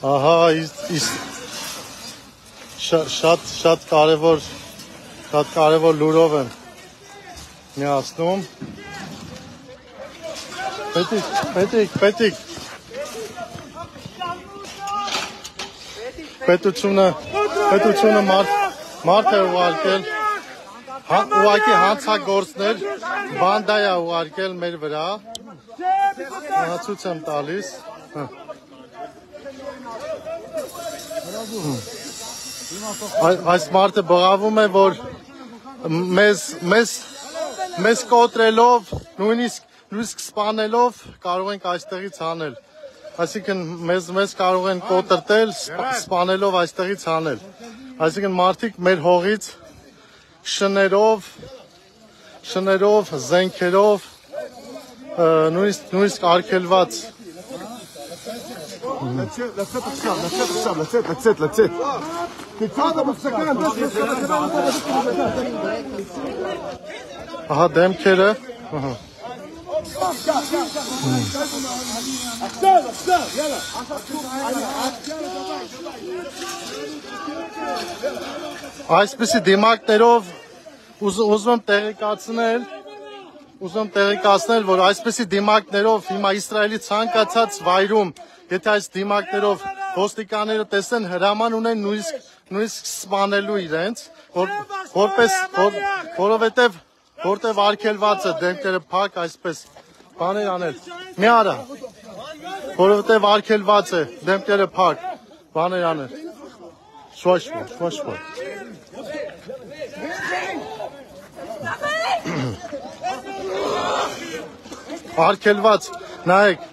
Ահա իս շատ շատ կարևոր շատ կարևոր լուրով եմ միացնում Պետիկ, պետիկ, պետիկ Պետությունը պետությունը մարդ մարդ է ուղարկել հա, ուղարկի հանցագործներ բանդա է ուղարկել մեր վրա Հացուց եմ տալիս հա Այս մարդը բղավում է, որ մեզ մեզ մեզ կոտրելով, նույնիսկ նույնիսկ սպանելով կարող ենք այստեղից հանել։ Այսինքն մեզ մեզ կարող են կոտրտել, սպանելով այստեղից հանել։ Այսինքն մարդիկ մեր հողից շներով, շներով, զենքերով, նույնիսկ նույնիսկ արգելված לצאת, לצאת עכשיו, לצאת עכשיו, לצאת, לצאת, לצאת. תצעד המפסקה, Ահա դեմքերը, ահա עכשיו, עכשיו, יאללה. Այսպեսի դիմակներով ուզում եմ տեղեկացնել, ուզում տեղեկացնել, որ այսպեսի դիմակներով հիմա Իսրայելի ցանկացած վայրում Եթե այս դիմակներով ոստիկանները տեսեն հրաման ունեն նույնիսկ նույնիսկ սպանելու իրենց, որ որպես որ, որովհետև որտեվ արկելված է դեմքերը փակ այսպես բաներ անել։ Մի արա։ Որովհետև արկելված է դեմքերը փակ բաներ անել։ Շոշմա, շոշմա։ Արկելված, նայեք,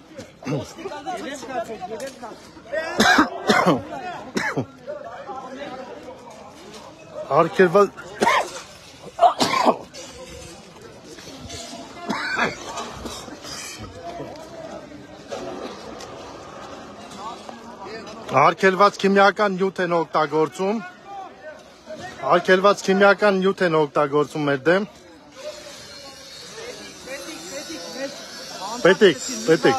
Արկելված Արկելված քիմիական նյութ են օգտագործում Արկելված քիմիական նյութ են օգտագործում մեր դեմ Պետիկ, պետիկ։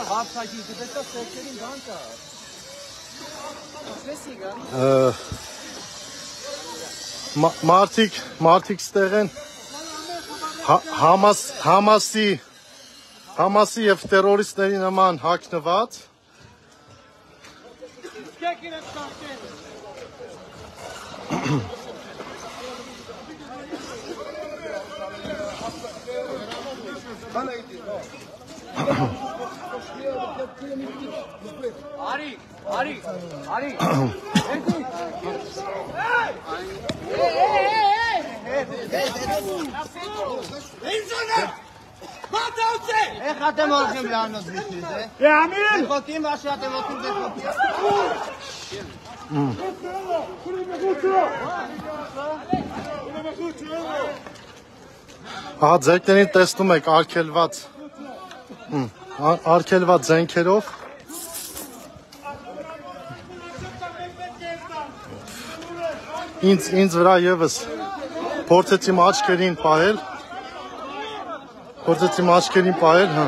Մարտիկ, մարտիկ ստեղ են Համաս Համասի Համասի եւ terroristների նման հակնված Արի, արի։ Ինձնա Մատաուցե։ Ეხ հատեմ արժեմ լանոց միշտ է։ Է ամին։ Խոտիմ աշի հատեմ օտում դե խոտի։ Մմ։ Ահա ձերքներին տեսնում եք արկելված արկելված զենքերով ինձ ինձ վրա եւս փորձեցի աչքերին պահել փորձեցի աչքերին պահել հա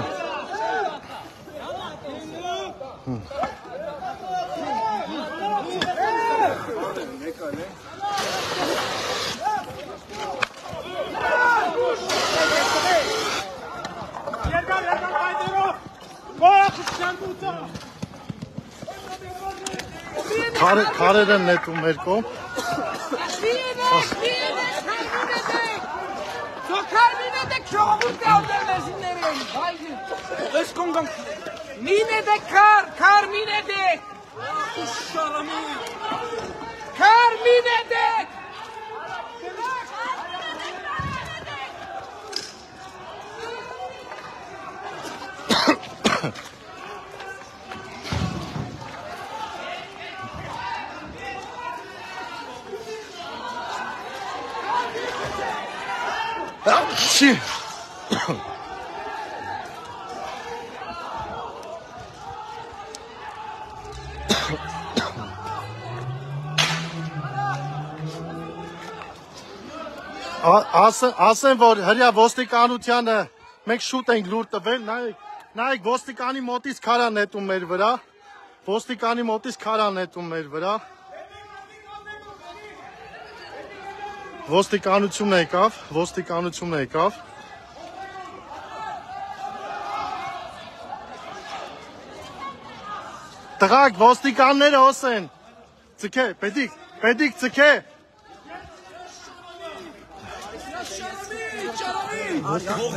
Քարը քարերը նետում մեր կողմ։ Sokarmine de çoğumuz kaldı mesinlerin. Haydi. Özkongan. Mine de kar, kar mine Չի։ ասեն ասեն որ հрья ոստիկանությանը մենք շուտ ենք լուր տվել նայեք նայեք ոստիկանի մոտից քարան նետում մեր վրա ոստիկանի մոտից քարան նետում մեր վրա Ոստիկանությունը եկավ, ոստիկանությունը եկավ։ Տղակ, ոստիկանները հոսեն։ Ցկե, պետիկ, պետիկ ցկե։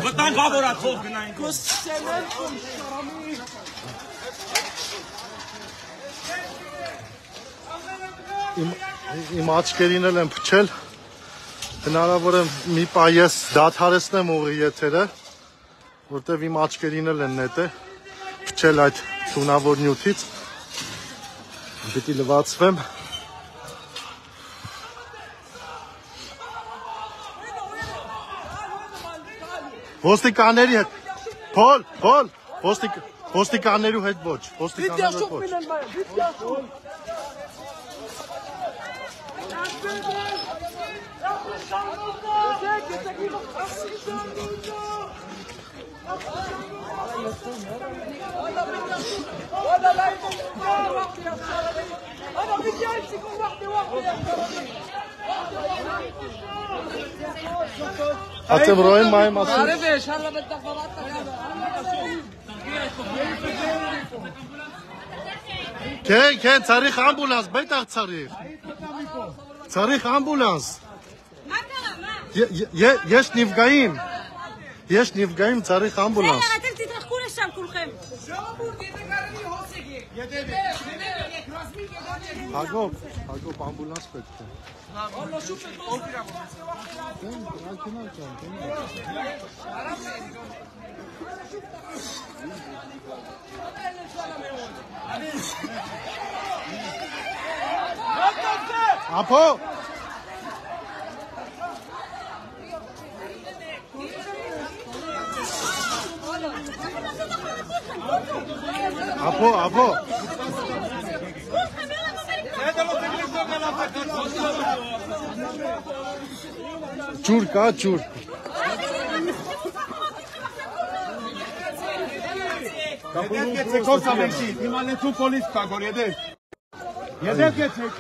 Վտանգ ավորա թող գնային։ Իմ իմ աչքերին էլ եմ փչել։ Հնարավոր է մի պա ես դադարեցնեմ ուղի եթերը, որտեվ իմ աչքերին էլ են նետե փչել այդ թունավոր նյութից։ Պիտի լվացվեմ։ Ոստիկանների հետ Փոլ, փոլ, ոստիկ ոստիկաններու հետ ոչ, أنا إبراهيم معي مصر عارفش هلا صريخ أمبولانس بيت صريخ صريخ أمبولانس. ես նիվգայիմ, ես նիվգայիմ ծարիխ ամբուլանս։ Սեր ատել դիտախ կուր ես շամ կուրխեմ։ Շամուր դիտակարանի հոսեք եք, եդեմ եք, Հագոբ, հագոբ ամբուլանս պետք է։ Հոլոշուպ է գող իրավոց։ Դեմ, ռակինալ չան, դեմ։ Ապո აბო აბო. ჯურკა ჯურკა გაგუგუგე ცეკოს ამერში იმალე თუ პოლის პაგორიედე იედეკეცეკ